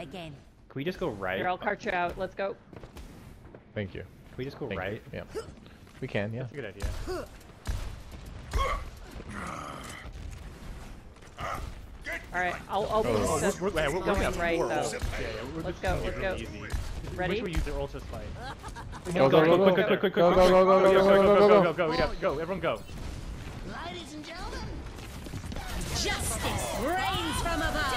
Again. Can we just go right? Here, I'll cart you out. Let's go. Thank you. Can we just go Thank right? You. Yeah. We can, yeah. That's a good idea. Alright, I'll, I'll be Oh, the We're, we're, we're, going we're, right, we're, though. Yeah, yeah, we're Let's just go, gonna let's get go. really Easy. Ready? Which we use their ultra spike. Go, go, go, go, quick, quick, quick, quick, go, quick, go, go, quick, go, go, go, go, go, go, yeah, go, everyone go. Ladies and gentlemen. Justice reigns from above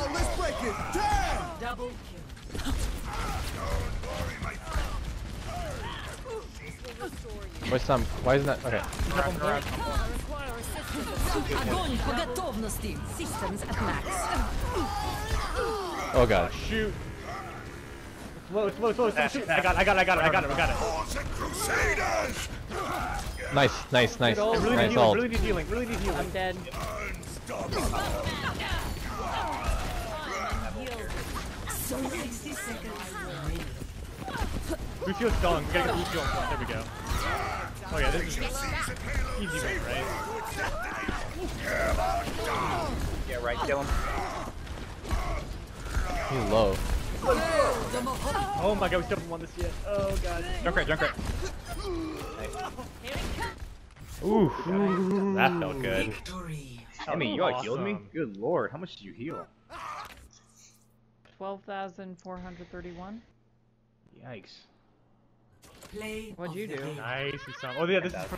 Oh, let's break it. Damn! Double kill. Where's some? Why isn't that? Okay. Огонь по готовности. Systems at max. Oh god. Shoot. Slow, slow, slow, slow, shoot. I got, it, I got, it, I got, it, I got it, I got it. Crusaders! Nice, nice, nice, Good old- I really need nice healing, ult. really need healing, really need I'm healing. dead. So 60 seconds. We gotta get Lucio on front, there we go. Oh yeah, this is easy win, right? Yeah, right, kill him. He's low. Oh my god, we still haven't won this yet. Oh god. Junkrat, Junkrat. Ooh, that felt good. Victory. I mean, you all healed me? Good lord, how much did you heal? 12,431. Yikes. Play What'd you do? game. Nice, Oh yeah, this is for